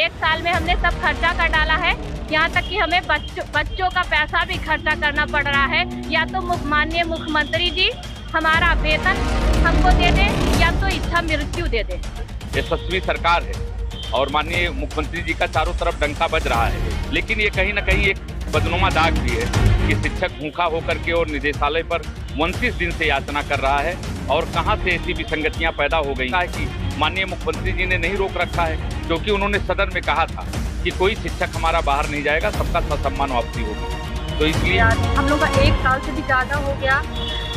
एक साल में हमने सब खर्चा कर डाला है। यहाँ तक कि हमें बच्चों बच्चों का पैसा भी खर्चा करना पड़ रहा है। या तो माननीय मुख्यमंत्री जी हमारा वेतन हमको दे दे, या तो इच्छा मृत्यु दे दे। यशस्वी सरकार है और माननीय मुख्यमंत्री जी का चारों तरफ़ डंका बज रहा है। लेकिन ये कहीं ना कहीं एक बदनुमा दाग भी है कि शिक्षक भूखा होकर के और निदेशालय पर उनतीस दिन से याचना कर रहा है और कहाँ से ऐसी विसंगतियाँ पैदा हो गई कि माननीय मुख्यमंत्री जी ने नहीं रोक रखा है क्योंकि उन्होंने सदन में कहा था कि कोई शिक्षक हमारा बाहर नहीं जाएगा, सबका ससम्मान वापसी होगी। तो इसलिए हम लोग का एक साल से भी ज़्यादा हो गया,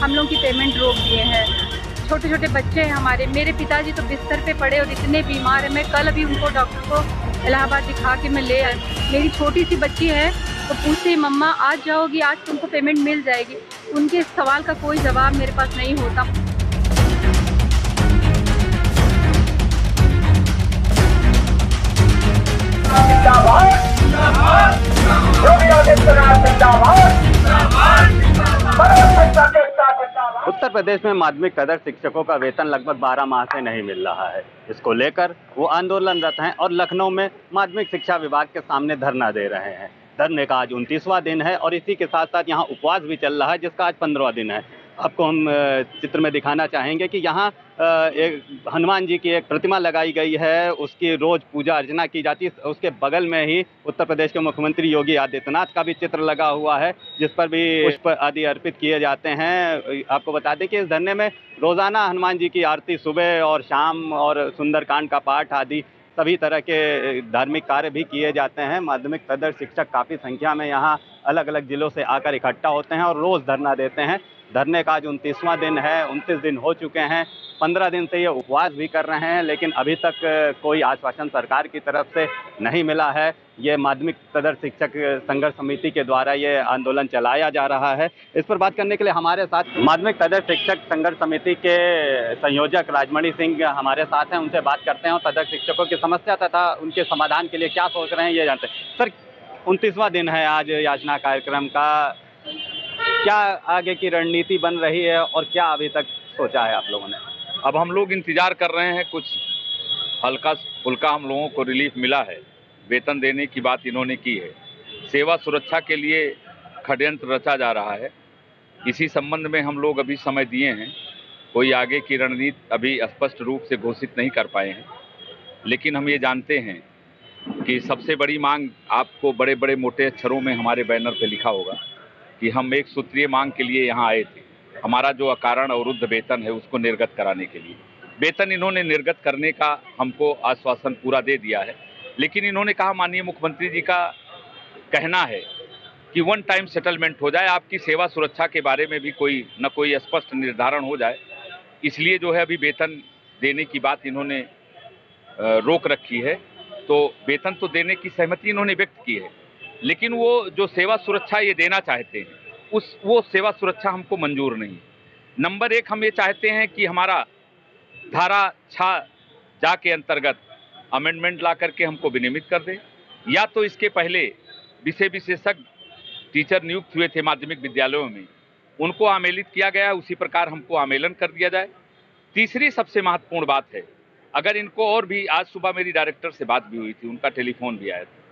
हम लोग की पेमेंट रोक दिए हैं। छोटे छोटे बच्चे हैं हमारे, मेरे पिताजी तो बिस्तर पे पड़े और इतने बीमार हैं। मैं कल अभी उनको डॉक्टर को इलाहाबाद दिखा के मैं ले आई। मेरी छोटी सी बच्ची है तो पूछते मम्मा, आज जाओगी, आज तुमको पेमेंट मिल जाएगी। उनके सवाल का कोई जवाब मेरे पास नहीं होता। उत्तर प्रदेश में माध्यमिक कदर शिक्षकों का वेतन लगभग 12 माह से नहीं मिल रहा है। इसको लेकर वो आंदोलनरत हैं और लखनऊ में माध्यमिक शिक्षा विभाग के सामने धरना दे रहे हैं। धरने का आज उनतीसवां दिन है और इसी के साथ साथ यहाँ उपवास भी चल रहा है, जिसका आज पंद्रवा दिन है। आपको हम चित्र में दिखाना चाहेंगे कि यहाँ एक हनुमान जी की एक प्रतिमा लगाई गई है। उसकी रोज पूजा अर्चना की जाती है। उसके बगल में ही उत्तर प्रदेश के मुख्यमंत्री योगी आदित्यनाथ का भी चित्र लगा हुआ है जिस पर भी पुष्प आदि अर्पित किए जाते हैं। आपको बता दें कि इस धरने में रोज़ाना हनुमान जी की आरती सुबह और शाम और सुंदरकांड का पाठ आदि सभी तरह के धार्मिक कार्य भी किए जाते हैं। माध्यमिक सदर शिक्षक काफ़ी संख्या में यहाँ अलग अलग जिलों से आकर इकट्ठा होते हैं और रोज़ धरना देते हैं। धरने का आज उनतीसवां दिन है, उनतीस दिन हो चुके हैं। पंद्रह दिन से ये उपवास भी कर रहे हैं, लेकिन अभी तक कोई आश्वासन सरकार की तरफ़ से नहीं मिला है। ये माध्यमिक सदर शिक्षक संघर्ष समिति के द्वारा ये आंदोलन चलाया जा रहा है। इस पर बात करने के लिए हमारे साथ माध्यमिक सदर शिक्षक संघर्ष समिति के संयोजक राजमणि सिंह हमारे साथ हैं। उनसे बात करते हैं और सदर शिक्षकों की समस्या तथा उनके समाधान के लिए क्या सोच रहे हैं, ये जानते हैं। सर, उनतीसवां दिन है आज याचना कार्यक्रम का। क्या आगे की रणनीति बन रही है और क्या अभी तक सोचा है आप लोगों ने? अब हम लोग इंतज़ार कर रहे हैं, कुछ हल्का फुल्का हम लोगों को रिलीफ मिला है। वेतन देने की बात इन्होंने की है। सेवा सुरक्षा के लिए षड्यंत्र रचा जा रहा है। इसी संबंध में हम लोग अभी समय दिए हैं। कोई आगे की रणनीति अभी स्पष्ट रूप से घोषित नहीं कर पाए हैं। लेकिन हम ये जानते हैं कि सबसे बड़ी मांग आपको बड़े बड़े मोटे अक्षरों में हमारे बैनर पे लिखा होगा। कि हम एक सूत्रीय मांग के लिए यहाँ आए थे। हमारा जो अकारण अवरुद्ध वेतन है, उसको निर्गत कराने के लिए। वेतन इन्होंने निर्गत करने का हमको आश्वासन पूरा दे दिया है। लेकिन इन्होंने कहा, माननीय मुख्यमंत्री जी का कहना है कि वन टाइम सेटलमेंट हो जाए, आपकी सेवा सुरक्षा के बारे में भी कोई, न कोई स्पष्ट निर्धारण हो जाए। इसलिए जो है, अभी वेतन देने की बात इन्होंने रोक रखी है। तो वेतन तो देने की सहमति इन्होंने व्यक्त की है। लेकिन वो जो सेवा सुरक्षा ये देना चाहते हैं, उस, वो सेवा सुरक्षा हमको मंजूर नहीं। नंबर एक हम ये चाहते हैं कि हमारा धारा छा जा के अंतर्गत अमेंडमेंट ला करके हमको विनियमित कर दे। या तो इसके पहले विषय विशेषज्ञ टीचर नियुक्त हुए थे माध्यमिक विद्यालयों में, उनको आमेलित किया गया, उसी प्रकार हमको आमेलन कर दिया जाए। तीसरी सबसे महत्वपूर्ण बात है, अगर इनको और भी, आज सुबह मेरी डायरेक्टर से बात भी हुई थी, उनका टेलीफोन भी आया था।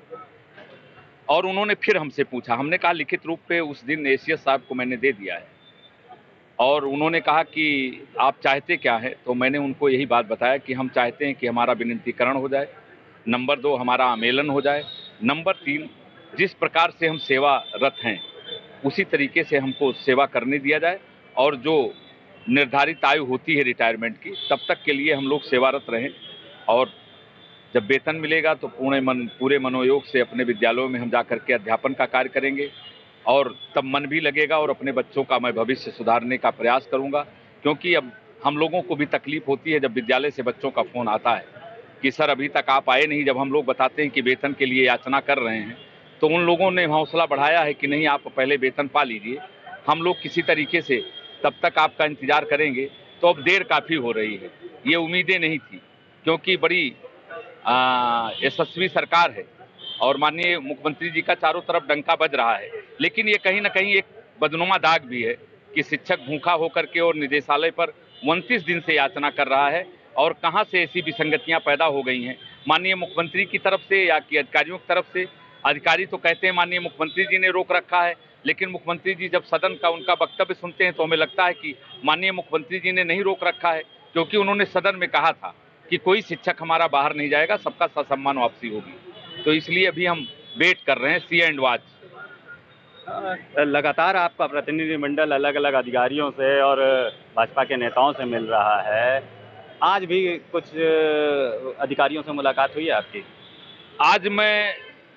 और उन्होंने फिर हमसे पूछा, हमने कहा, लिखित रूप पे उस दिन एसीएस साहब को मैंने दे दिया है। और उन्होंने कहा कि, आप चाहते क्या है? तो मैंने उनको यही बात बताया कि हम चाहते हैं कि हमारा विनंतीकरण हो जाए, नंबर दो, हमारा आमेलन हो जाए, नंबर तीन, जिस प्रकार से हम सेवारत हैं, उसी तरीके से हमको सेवा करने दिया जाए और जो निर्धारित आयु होती है रिटायरमेंट की, तब तक के लिए हम लोग सेवारत रहें और जब वेतन मिलेगा तो पूरे मन, पूरे मनोयोग से अपने विद्यालयों में हम जा करके अध्यापन का कार्य करेंगे। और तब मन भी लगेगा और अपने बच्चों का मैं भविष्य सुधारने का प्रयास करूँगा, क्योंकि अब हम लोगों को भी तकलीफ़ होती है जब विद्यालय से बच्चों का फ़ोन आता है कि, सर, अभी तक आप आए नहीं जब हम लोग बताते हैं कि वेतन के लिए याचना कर रहे हैं। तो उन लोगों ने हौसला बढ़ाया है कि, नहीं, आप पहले वेतन पा लीजिए। हम लोग किसी तरीके से तब तक आपका इंतज़ार करेंगे। तो अब देर काफ़ी हो रही है। ये उम्मीदें नहीं थी, क्योंकि बड़ी यशस्वी सरकार है और माननीय मुख्यमंत्री जी का चारों तरफ़ डंका बज रहा है। लेकिन ये कहीं ना कहीं एक बदनुमा दाग भी है कि शिक्षक भूखा होकर के और निदेशालय पर उनतीस दिन से याचना कर रहा है और कहाँ से ऐसी विसंगतियाँ पैदा हो गई हैं। माननीय मुख्यमंत्री की तरफ़ से या कि अधिकारियों की तरफ़ से, अधिकारी तो कहते हैं माननीय मुख्यमंत्री जी ने रोक रखा है, लेकिन मुख्यमंत्री जी जब सदन का उनका वक्तव्य सुनते हैं तो हमें लगता है कि माननीय मुख्यमंत्री जी ने नहीं रोक रखा है, क्योंकि उन्होंने सदन में कहा था कि कोई शिक्षक हमारा बाहर नहीं जाएगा सबका ससम्मान वापसी होगी। तो इसलिए अभी हम वेट कर रहे हैं सी एंड वाच। लगातार आपका प्रतिनिधिमंडल अलग अलग अधिकारियों से और भाजपा के नेताओं से मिल रहा है। आज भी कुछ अधिकारियों से मुलाकात हुई है आपकी? आज मैं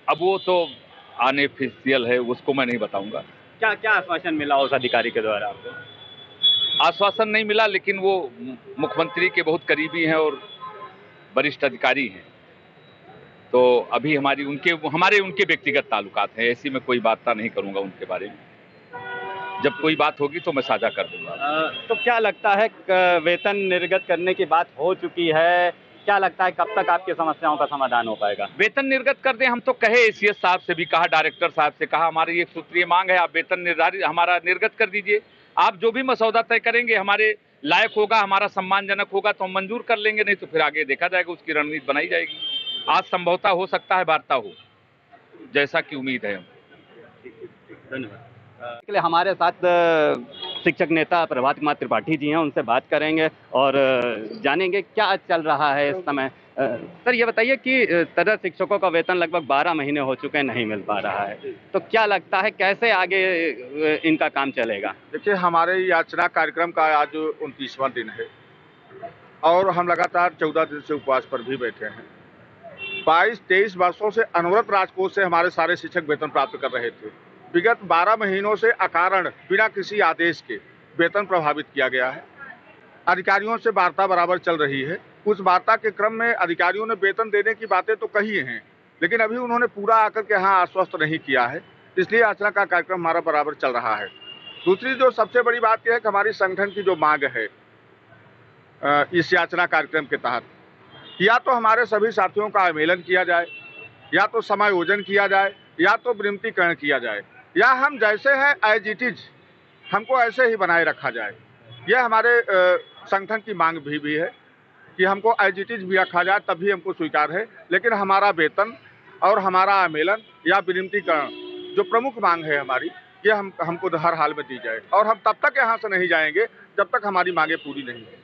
अब वो तो अनऑफिशियल है उसको मैं नहीं बताऊँगा। क्या क्या आश्वासन मिला उस अधिकारी के द्वारा आपको? आश्वासन नहीं मिला लेकिन वो मुख्यमंत्री के बहुत करीबी हैं और वरिष्ठ अधिकारी हैं। तो अभी हमारी उनके हमारे उनके व्यक्तिगत ताल्लुकात हैं ऐसी मैं कोई बात नहीं करूँगा उनके बारे में। जब कोई बात होगी तो मैं साझा कर दूँगा। तो क्या लगता है वेतन निर्गत करने की बात हो चुकी है? क्या लगता है कब तक आपकी समस्याओं का समाधान हो पाएगा? वेतन निर्गत कर दें हम तो कहे एसीएस साहब से भी कहा डायरेक्टर साहब से कहा हमारी एक सूत्रीय मांग है आप वेतन निर्धारित हमारा निर्गत कर दीजिए। आप जो भी मसौदा तय करेंगे हमारे लायक होगा, हमारा सम्मानजनक होगा तो हम मंजूर कर लेंगे, नहीं तो फिर आगे देखा जाएगा, उसकी रणनीति बनाई जाएगी। आज संभवता हो सकता है, वार्ता हो, जैसा कि उम्मीद है धन्यवाद। के लिए हमारे साथ शिक्षक नेता प्रभात कुमार त्रिपाठी जी हैं, उनसे बात करेंगे और जानेंगे क्या चल रहा है इस समय। सर, ये बताइए कि तदर शिक्षकों का वेतन लगभग 12 महीने हो चुके हैं, नहीं मिल पा रहा है। तो क्या लगता है कैसे आगे इनका काम चलेगा? देखिए, हमारे याचना कार्यक्रम का आज उनतीसवां दिन है और हम लगातार चौदह दिन से उपवास पर भी बैठे हैं। बाईस, तेईस वर्षों से अनवरत राजकोष से हमारे सारे शिक्षक वेतन प्राप्त कर रहे थे। विगत बारह महीनों से अकारण बिना किसी आदेश के वेतन प्रभावित किया गया है। अधिकारियों से वार्ता बराबर चल रही है। उस वार्ता के क्रम में अधिकारियों ने वेतन देने की बातें तो कही हैं, लेकिन अभी उन्होंने पूरा आकर के यहाँ आश्वस्त नहीं किया है, इसलिए याचना का कार्यक्रम हमारा बराबर चल रहा है। दूसरी जो सबसे बड़ी बात यह है कि हमारी संगठन की जो मांग है इस याचना कार्यक्रम के तहत, या तो हमारे सभी साथियों का अमेलन किया जाए, या तो समायोजन किया जाए, या तो विनम्तीकरण किया जाए या हम जैसे हैं एज इट इज़ हमको ऐसे ही बनाए रखा जाए। यह हमारे संगठन की मांग भी, भी है कि हमको एज इट इज़ भी रखा जाए तभी हमको स्वीकार है। लेकिन हमारा वेतन और हमारा अमेलन या विनम्तीकरण जो प्रमुख मांग है हमारी ये हम हमको हर हाल में दी जाए। और हम तब तक यहाँ से नहीं जाएँगे जब तक हमारी मांगे पूरी नहीं है।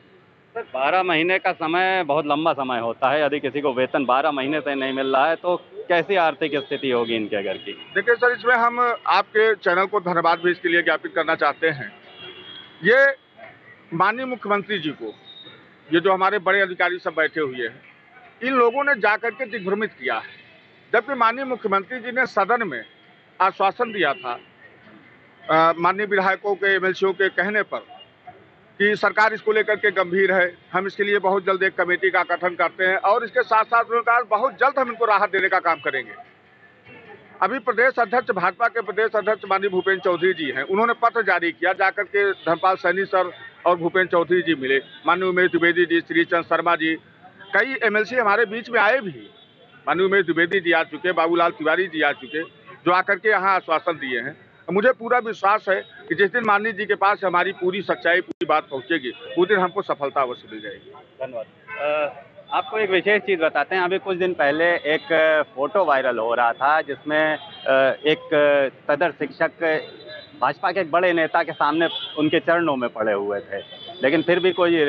सर बारह महीने का समय बहुत लंबा समय होता है। यदि किसी को वेतन बारह महीने से नहीं मिल रहा है तो कैसी आर्थिक स्थिति होगी इनके घर की? देखिए सर, इसमें हम आपके चैनल को धन्यवाद भी इसके लिए ज्ञापित करना चाहते हैं। ये माननीय मुख्यमंत्री जी को, ये जो हमारे बड़े अधिकारी सब बैठे हुए हैं, इन लोगों ने जा करके दिग्भ्रमित किया है। जबकि माननीय मुख्यमंत्री जी ने सदन में आश्वासन दिया था माननीय विधायकों के, एमएलसीओ के कहने पर कि सरकार इसको लेकर के गंभीर है। हम इसके लिए बहुत जल्द एक कमेटी का गठन करते हैं और इसके साथ साथ उन्होंने कहा बहुत जल्द हम इनको राहत देने का काम करेंगे। अभी प्रदेश अध्यक्ष, भाजपा के प्रदेश अध्यक्ष माननीय भूपेंद्र चौधरी जी हैं। उन्होंने पत्र जारी किया, जाकर के धर्मपाल सैनी सर और भूपेन्द्र चौधरी जी मिले। माननीय उमेश द्विवेदी जी, श्रीचंद शर्मा जी, कई एमएलसी हमारे बीच में आए भी। माननीय उमेश द्विवेदी जी आ चुके, बाबूलाल तिवारी जी आ चुके, जो आकर के यहाँ आश्वासन दिए हैं। मुझे पूरा विश्वास है कि जिस दिन माननीय जी के पास हमारी पूरी सच्चाई, पूरी बात पहुंचेगी, उस दिन हमको सफलता अवश्य मिल जाएगी। धन्यवाद। आपको एक विशेष चीज़ बताते हैं। अभी कुछ दिन पहले एक फ़ोटो वायरल हो रहा था, जिसमें एक सदर शिक्षक, भाजपा के एक बड़े नेता के सामने उनके चरणों में पड़े हुए थे। लेकिन फिर भी कोई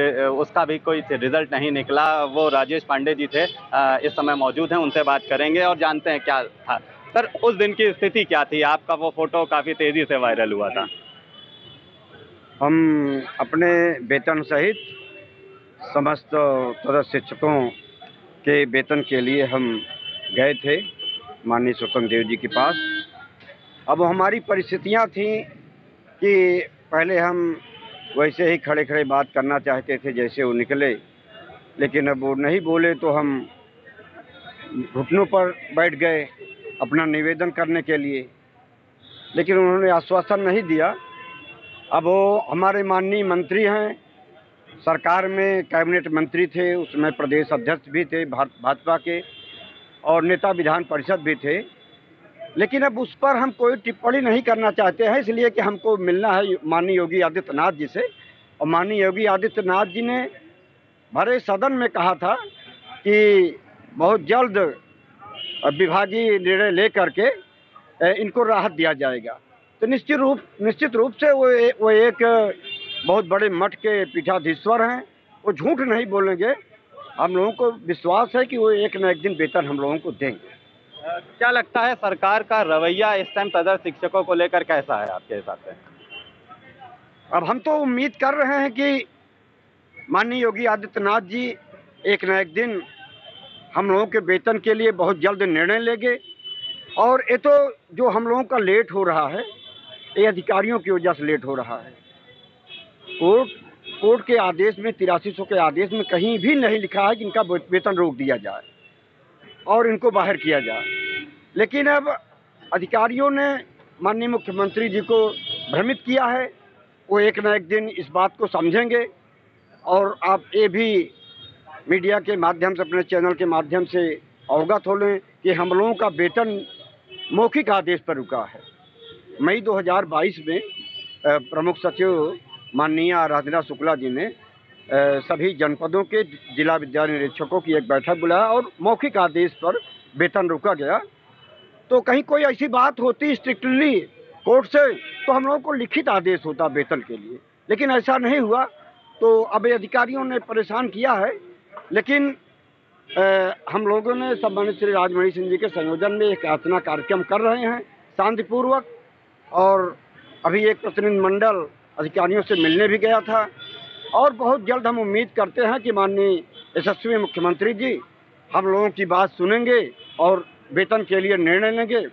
उसका भी कोई रिज़ल्ट नहीं निकला। वो राजेश पांडे जी थे। इस समय मौजूद हैं, उनसे बात करेंगे और जानते हैं क्या था। सर, उस दिन की स्थिति क्या थी? आपका वो फ़ोटो काफ़ी तेज़ी से वायरल हुआ था। हम अपने वेतन सहित समस्त सदस्य शिक्षकों के वेतन के लिए हम गए थे, माननीय स्वतंत्र देव जी के पास। अब हमारी परिस्थितियाँ थी कि पहले हम वैसे ही खड़े खड़े बात करना चाहते थे, जैसे वो निकले। लेकिन अब वो नहीं बोले तो हम घुटनों पर बैठ गए। अपना निवेदन करने के लिए। लेकिन उन्होंने आश्वासन नहीं दिया। अब वो हमारे माननीय मंत्री हैं। सरकार में कैबिनेट मंत्री थे, उसमें प्रदेश अध्यक्ष भी थे भाजपा के, और नेता विधान परिषद भी थे। लेकिन अब उस पर हम कोई टिप्पणी नहीं करना चाहते हैं, इसलिए कि हमको मिलना है माननीय योगी आदित्यनाथ जी से। और माननीय योगी आदित्यनाथ जी ने भरे सदन में कहा था कि बहुत जल्द विभागीय निर्णय ले करके इनको राहत दिया जाएगा। तो निश्चित रूप निश्चित रूप से वो ए, वो एक बहुत बड़े मठ के पीठाधीश्वर हैं। वो झूठ नहीं बोलेंगे। हम लोगों को विश्वास है कि वो एक न एक दिन वेतन हम लोगों को देंगे। क्या लगता है सरकार का रवैया इस टाइम तदर शिक्षकों को लेकर कैसा है? आपके हिसाब से? अब हम तो उम्मीद कर रहे हैं कि माननीय योगी आदित्यनाथ जी एक न एक दिन हम लोगों के वेतन के लिए बहुत जल्द निर्णय लेंगे। और ये तो जो हम लोगों का लेट हो रहा है, ये अधिकारियों की वजह से लेट हो रहा है। कोर्ट कोर्ट के आदेश में, तिरासी सौ के आदेश में कहीं भी नहीं लिखा है कि इनका वेतन रोक दिया जाए और इनको बाहर किया जाए। लेकिन अब अधिकारियों ने माननीय मुख्यमंत्री जी को भ्रमित किया है, वो एक न एक दिन इस बात को समझेंगे और आप ये भी मीडिया के माध्यम से, अपने चैनल के माध्यम से अवगत हो लें कि हम लोगों का वेतन मौखिक आदेश पर रुका है। मई 2022 में प्रमुख सचिव माननीय आराधना शुक्ला जी ने सभी जनपदों के जिला विद्यालय निरीक्षकों की एक बैठक बुलाया और मौखिक आदेश पर वेतन रोका गया। तो कहीं कोई ऐसी बात होती स्ट्रिक्टली कोर्ट से तो हम लोगों को लिखित आदेश होता वेतन के लिए। लेकिन ऐसा नहीं हुआ। तो अब अधिकारियों ने परेशान किया है लेकिन अ, हम लोगों ने सम्मानित श्री राजमणि सिंह जी के संयोजन में एक याचना कार्यक्रम कर रहे हैं शांतिपूर्वक। और अभी एक प्रतिनिधिमंडल अधिकारियों से मिलने भी गया था। और बहुत जल्द हम उम्मीद करते हैं कि माननीय यशस्वी मुख्यमंत्री जी हम लोगों की बात सुनेंगे और वेतन के लिए निर्णय लेंगे।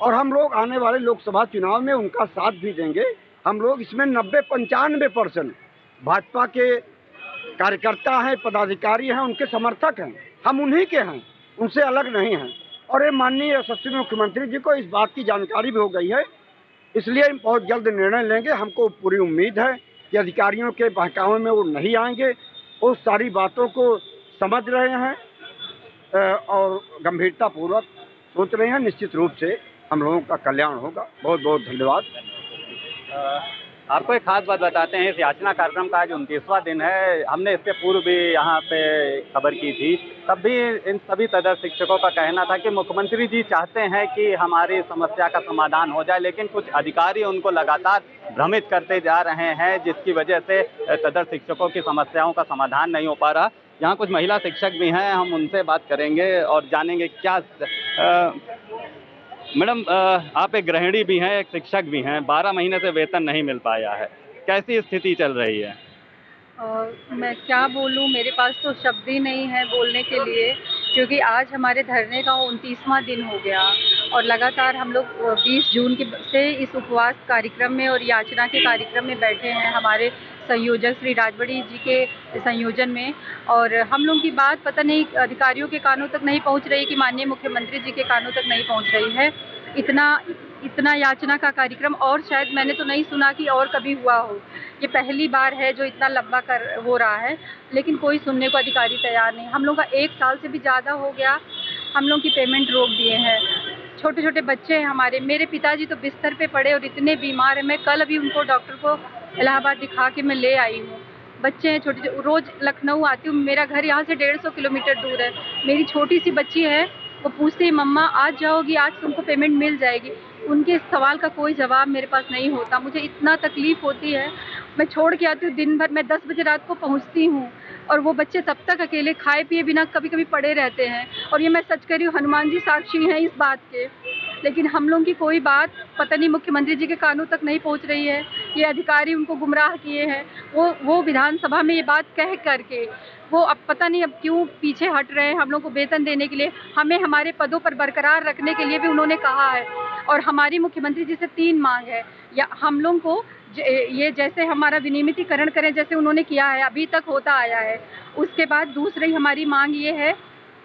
और हम लोग आने वाले लोकसभा चुनाव में उनका साथ भी देंगे। हम लोग इसमें नब्बे पंचानवे परसेंट भाजपा के कार्यकर्ता हैं, पदाधिकारी हैं, उनके समर्थक हैं। हम उन्हीं के हैं, उनसे अलग नहीं हैं। और ये माननीय यशस्वी मुख्यमंत्री जी को इस बात की जानकारी भी हो गई है, इसलिए हम बहुत जल्द निर्णय लेंगे। हमको पूरी उम्मीद है कि अधिकारियों के बहकावे में वो नहीं आएँगे। वो सारी बातों को समझ रहे हैं और गंभीरतापूर्वक सोच रहे हैं। निश्चित रूप से हम लोगों का कल्याण होगा। बहुत बहुत धन्यवाद आपको एक खास बात बताते हैं, इस याचना कार्यक्रम का आज उनतीसवां दिन है। हमने इससे पूर्व भी यहाँ पे खबर की थी। तब भी इन सभी तदर शिक्षकों का कहना था कि मुख्यमंत्री जी चाहते हैं कि हमारी समस्या का समाधान हो जाए, लेकिन कुछ अधिकारी उनको लगातार भ्रमित करते जा रहे हैं, जिसकी वजह से तदर शिक्षकों की समस्याओं का समाधान नहीं हो पा रहा। यहाँ कुछ महिला शिक्षक भी हैं, हम उनसे बात करेंगे और जानेंगे क्या मैडम आप एक गृहिणी भी हैं, एक शिक्षक भी हैं, बारह महीने से वेतन नहीं मिल पाया है। कैसी स्थिति चल रही है? और मैं क्या बोलूँ? मेरे पास तो शब्द ही नहीं है बोलने के लिए, क्योंकि आज हमारे धरने का उनतीसवां दिन हो गया और लगातार हम लोग बीस जून के से इस उपवास कार्यक्रम में और याचना के कार्यक्रम में बैठे हैं। हमारे संयोजक श्री राजबड़ी जी के संयोजन में। और हम लोगों की बात पता नहीं, अधिकारियों के कानों तक नहीं पहुँच रही कि माननीय मुख्यमंत्री जी के कानों तक नहीं पहुँच रही है। इतना इतना याचना का कार्यक्रम और शायद मैंने तो नहीं सुना कि और कभी हुआ हो। ये पहली बार है जो इतना लंबा कर, हो रहा है, लेकिन कोई सुनने को अधिकारी तैयार नहीं। हम लोग का एक साल से भी ज़्यादा हो गया, हम लोग की पेमेंट रोक दिए हैं। छोटे छोटे बच्चे हैं हमारे, मेरे पिताजी तो बिस्तर पे पड़े और इतने बीमार हैं। मैं कल अभी उनको डॉक्टर को इलाहाबाद दिखा के मैं ले आई हूँ। बच्चे हैं, छोटे रोज़ लखनऊ आती हूँ। मेरा घर यहाँ से डेढ़ सौ किलोमीटर दूर है। मेरी छोटी सी बच्ची है, वो पूछती है, मम्मा, आज जाओगी, आज तुमको पेमेंट मिल जाएगी। उनके सवाल का कोई जवाब मेरे पास नहीं होता। मुझे इतना तकलीफ़ होती है। मैं छोड़ के आती हूँ, दिन भर मैं दस बजे रात को पहुँचती हूँ और वो बच्चे तब तक अकेले खाए पिए बिना कभी कभी पड़े रहते हैं। और ये मैं सच कर हूँ, हनुमान जी साक्षी हैं इस बात के। लेकिन हम लोगों की कोई बात पता नहीं, मुख्यमंत्री जी के कानों तक नहीं पहुँच रही है। ये अधिकारी उनको गुमराह किए हैं। वो वो विधानसभा में ये बात कह करके, वो अब पता नहीं अब क्यों पीछे हट रहे हैं हम लोग को वेतन देने के लिए। हमें हमारे पदों पर बरकरार रखने के लिए भी उन्होंने कहा है। और हमारी मुख्यमंत्री जी से तीन मांग है। या हम लोग को ये जैसे हमारा विनियमितीकरण करें जैसे उन्होंने किया है, अभी तक होता आया है। उसके बाद दूसरी हमारी मांग ये है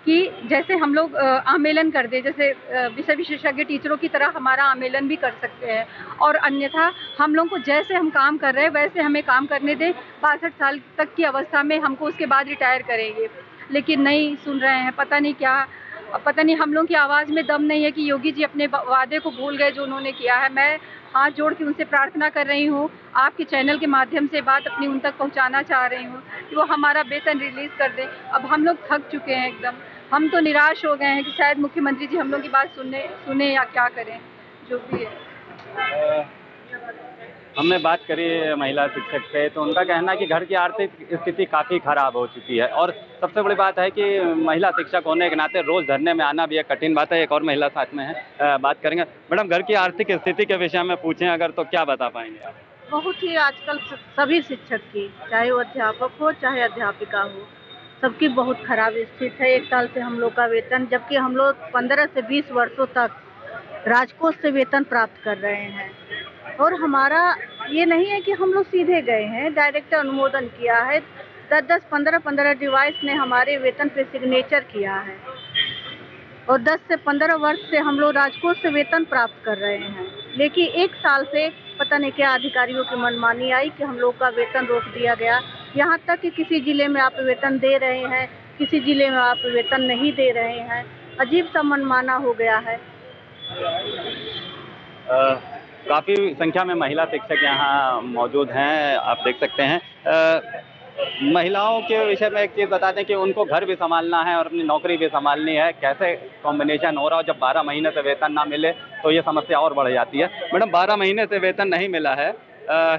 कि जैसे हम लोग आमेलन कर दें, जैसे विषय विशेषज्ञ टीचरों की तरह हमारा आमेलन भी कर सकते हैं। और अन्यथा हम लोगों को जैसे हम काम कर रहे हैं, वैसे हमें काम करने दें। बासठ साल तक की अवस्था में हमको उसके बाद रिटायर करेंगे। लेकिन नहीं सुन रहे हैं, पता नहीं क्या पता नहीं हम लोग की आवाज़ में दम नहीं है कि योगी जी अपने वादे को भूल गए जो उन्होंने किया है। मैं हाथ जोड़ के उनसे प्रार्थना कर रही हूँ, आपके चैनल के माध्यम से बात अपनी उन तक पहुँचाना चाह रही हूँ कि वो हमारा वेतन रिलीज़ कर दें। अब हम लोग थक चुके हैं एकदम। हम तो निराश हो गए हैं कि शायद मुख्यमंत्री जी हम लोग की बात सुनने, सुने या क्या करें, जो भी है। हमने बात करी महिला शिक्षक से तो उनका कहना है कि घर की आर्थिक स्थिति काफ़ी खराब हो चुकी है। और सबसे बड़ी बात है कि महिला शिक्षक होने के नाते रोज़ धरने में आना भी एक कठिन बात है। एक और महिला साथ में है बात करेंगे। मैडम, घर की आर्थिक स्थिति के विषय में पूछें अगर तो क्या बता पाएँगे आप? बहुत ही आजकल सभी शिक्षक की, चाहे वो अध्यापक हो, चाहे अध्यापिका हो, सबकी बहुत खराब स्थिति है। एक साल से हम लोग का वेतन, जबकि हम लोग पंद्रह से बीस वर्षों तक राजकोष से वेतन प्राप्त कर रहे हैं। और हमारा ये नहीं है कि हम लोग सीधे गए हैं। डायरेक्ट अनुमोदन किया है। दस दस, पंद्रह पंद्रह डिवाइस ने हमारे वेतन पे सिग्नेचर किया है। और 10 से 15 वर्ष से हम लोग राजकोष से वेतन प्राप्त कर रहे हैं। लेकिन एक साल से पता नहीं क्या अधिकारियों की मनमानी आई कि हम लोग का वेतन रोक दिया गया। यहाँ तक कि किसी ज़िले में आप वेतन दे रहे हैं, किसी ज़िले में आप वेतन नहीं दे रहे हैं। अजीब सा मनमाना हो गया है। काफ़ी संख्या में महिला शिक्षक यहाँ मौजूद हैं आप देख सकते हैं। अ, महिलाओं के विषय में एक चीज़ बता दें कि उनको घर भी संभालना है और अपनी नौकरी भी संभालनी है। कैसे कॉम्बिनेशन हो रहा हो जब 12 महीने से वेतन ना मिले तो ये समस्या और बढ़ जाती है। मैडम 12 महीने से वेतन नहीं मिला है। अ,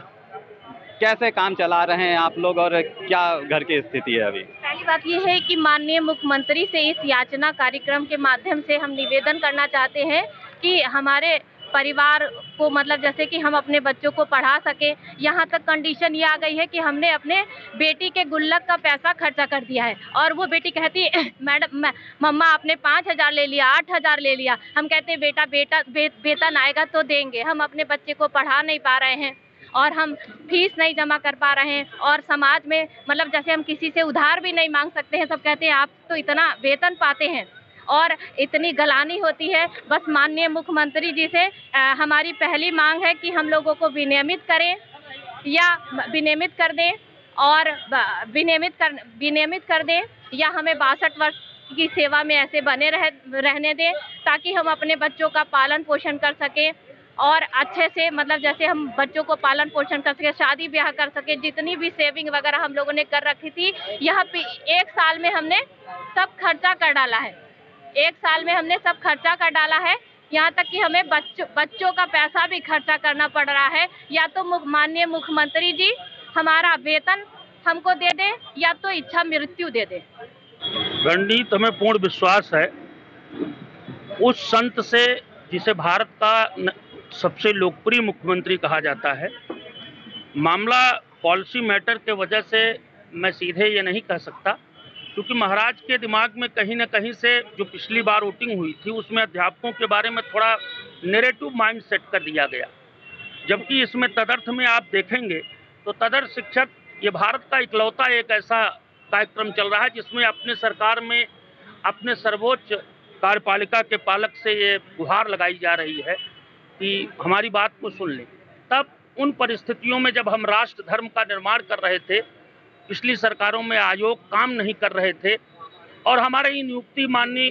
कैसे काम चला रहे हैं आप लोग और क्या घर की स्थिति है अभी? पहली बात ये है कि माननीय मुख्यमंत्री से इस याचना कार्यक्रम के माध्यम से हम निवेदन करना चाहते हैं कि हमारे परिवार को मतलब जैसे कि हम अपने बच्चों को पढ़ा सके यहाँ तक कंडीशन ये आ गई है कि हमने अपने बेटी के गुल्लक का पैसा खर्चा कर दिया है। और वो बेटी कहती है मैडम मम्मा आपने पाँच हज़ार ले लिया आठ हज़ार ले लिया। हम कहते हैं बेटा बेटा बे, वेतन आएगा तो देंगे। हम अपने बच्चे को पढ़ा नहीं पा रहे हैं और हम फ़ीस नहीं जमा कर पा रहे हैं और समाज में मतलब जैसे हम किसी से उधार भी नहीं मांग सकते हैं सब कहते हैं आप तो इतना वेतन पाते हैं। और इतनी गलानी होती है। बस माननीय मुख्यमंत्री जी से हमारी पहली मांग है कि हम लोगों को विनियमित करें या विनियमित कर दें और विनियमित कर विनियमित कर दें या हमें बासठ वर्ष की सेवा में ऐसे बने रह, रहने दें ताकि हम अपने बच्चों का पालन पोषण कर सकें और अच्छे से मतलब जैसे हम बच्चों को पालन पोषण कर सके, शादी ब्याह कर सके, जितनी भी सेविंग वगैरह हम लोगों ने कर रखी थी, यह एक साल में हमने सब खर्चा कर डाला है। एक साल में हमने सब खर्चा कर डाला है। यहाँ तक कि हमें बच्चों बच्चों का पैसा भी खर्चा करना पड़ रहा है। या तो माननीय मुख्यमंत्री जी हमारा वेतन हमको दे दें या तो इच्छा मृत्यु दे दें। रणनीत हमें पूर्ण विश्वास है। उस संत से जिसे भारत का सबसे लोकप्रिय मुख्यमंत्री कहा जाता है। मामला पॉलिसी मैटर के वजह से मैं सीधे ये नहीं कह सकता। क्योंकि महाराज के दिमाग में कहीं ना कहीं से जो पिछली बार वोटिंग हुई थी, उसमें अध्यापकों के बारे में थोड़ा नेरेटिव माइंड सेट कर दिया गया। जबकि इसमें तदर्थ में आप देखेंगे तो तदर्थ शिक्षक, ये भारत का इकलौता एक ऐसा कार्यक्रम चल रहा है, जिसमें अपने सरकार में अपने सर्वोच्च कार्यपालिका के पालक से ये गुहार लगाई जा रही है कि हमारी बात को सुन लें। तब उन परिस्थितियों में जब हम राष्ट्र धर्म का निर्माण कर रहे थे पिछली सरकारों में आयोग काम नहीं कर रहे थे। और हमारे नियुक्ति माननीय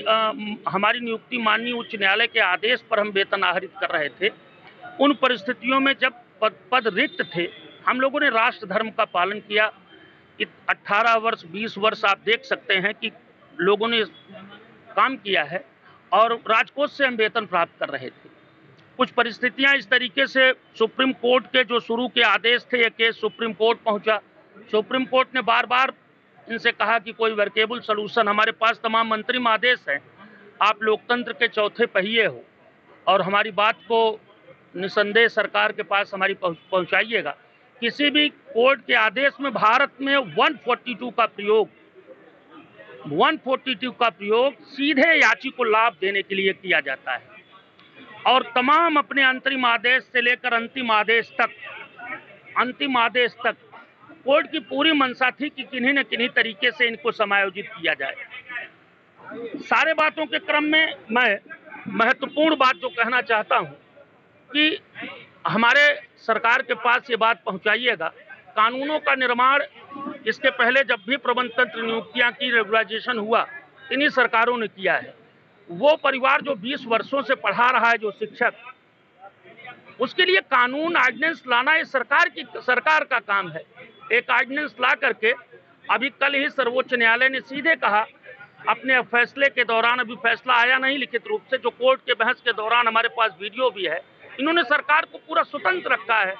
हमारी नियुक्ति माननीय उच्च न्यायालय के आदेश पर हम वेतन आहरित कर रहे थे। उन परिस्थितियों में जब पद पद रिक्त थे, हम लोगों ने राष्ट्र धर्म का पालन किया। कि 18 वर्ष 20 वर्ष आप देख सकते हैं कि लोगों ने काम किया है और राजकोष से हम वेतन प्राप्त कर रहे थे। कुछ परिस्थितियाँ इस तरीके से सुप्रीम कोर्ट के जो शुरू के आदेश थे ये केस सुप्रीम कोर्ट पहुँचा। सुप्रीम कोर्ट ने बार बार इनसे कहा कि कोई वर्केबल सोल्यूशन हमारे पास तमाम मंत्री आदेश हैं। आप लोकतंत्र के चौथे पहिए हो और हमारी बात को निसंदेह सरकार के पास हमारी पहुंच- पहुंचाइएगा। किसी भी कोर्ट के आदेश में भारत में 142 का प्रयोग 142 का प्रयोग सीधे याची को लाभ देने के लिए किया जाता है। और तमाम अपने अंतरिम आदेश से लेकर अंतिम आदेश तक, अंतिम आदेश तक कोर्ट की पूरी मंशा थी कि किन्हीं न किन्हीं तरीके से इनको समायोजित किया जाए। सारे बातों के क्रम में मैं महत्वपूर्ण बात जो कहना चाहता हूँ कि हमारे सरकार के पास ये बात पहुंचाइएगा। कानूनों का निर्माण, इसके पहले जब भी प्रबंध तंत्र नियुक्तियाँ की रेगुलाइजेशन हुआ, इन्हीं सरकारों ने किया है। वो परिवार जो 20 वर्षों से पढ़ा रहा है, जो शिक्षक, उसके लिए कानून ऑर्डिनेंस लाना ये सरकार की, सरकार का काम है। एक ऑर्डिनेंस ला करके अभी कल ही सर्वोच्च न्यायालय ने सीधे कहा, अपने फैसले के दौरान अभी फैसला आया नहीं लिखित रूप से, जो कोर्ट के बहस के दौरान हमारे पास वीडियो भी है। इन्होंने सरकार को पूरा स्वतंत्र रखा है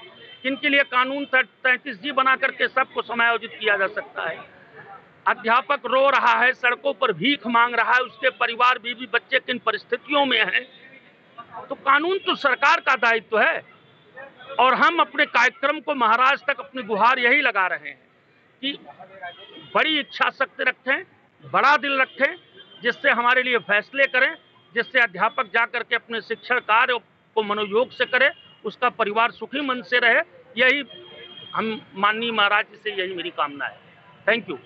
इनके लिए कानून तैंतीस जी बना करके सबको समायोजित किया जा सकता है। अध्यापक रो रहा है, सड़कों पर भीख मांग रहा है, उसके परिवार, बीवी, बच्चे किन परिस्थितियों में हैं? तो कानून तो सरकार का दायित्व है। और हम अपने कार्यक्रम को महाराज तक अपनी गुहार यही लगा रहे हैं कि बड़ी इच्छा शक्ति रखें, बड़ा दिल रखें, जिससे हमारे लिए फैसले करें, जिससे अध्यापक जा करके अपने शिक्षण कार्य को मनोयोग से करे, उसका परिवार सुखी मन से रहे। यही हम माननीय महाराज जी से यही मेरी कामना है। थैंक यू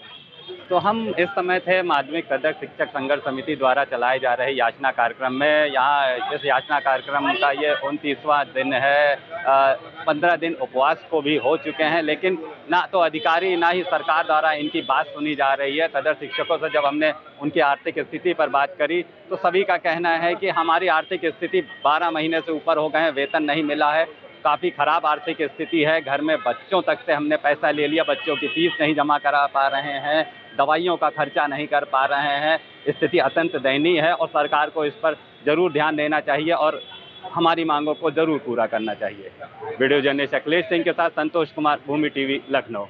तो हम इस समय थे माध्यमिक पदक शिक्षक संघर्ष समिति द्वारा चलाए जा रहे याचना कार्यक्रम में। यहाँ इस याचना कार्यक्रम का ये उनतीसवां दिन है। पंद्रह दिन उपवास को भी हो चुके हैं, लेकिन ना तो अधिकारी, ना ही सरकार द्वारा इनकी बात सुनी जा रही है। सदर शिक्षकों से जब हमने उनकी आर्थिक स्थिति पर बात करी तो सभी का कहना है कि हमारी आर्थिक स्थिति बारह महीने से ऊपर हो गए हैं, वेतन नहीं मिला है। काफ़ी ख़राब आर्थिक स्थिति है। घर में बच्चों तक से हमने पैसा ले लिया। बच्चों की फ़ीस नहीं जमा करा पा रहे हैं। दवाइयों का खर्चा नहीं कर पा रहे हैं। स्थिति अत्यंत दयनीय है और सरकार को इस पर ज़रूर ध्यान देना चाहिए और हमारी मांगों को ज़रूर पूरा करना चाहिए। वीडियो जर्नलिस्ट अखिलेश सिंह के साथ संतोष कुमार, भूमि टीवी, लखनऊ।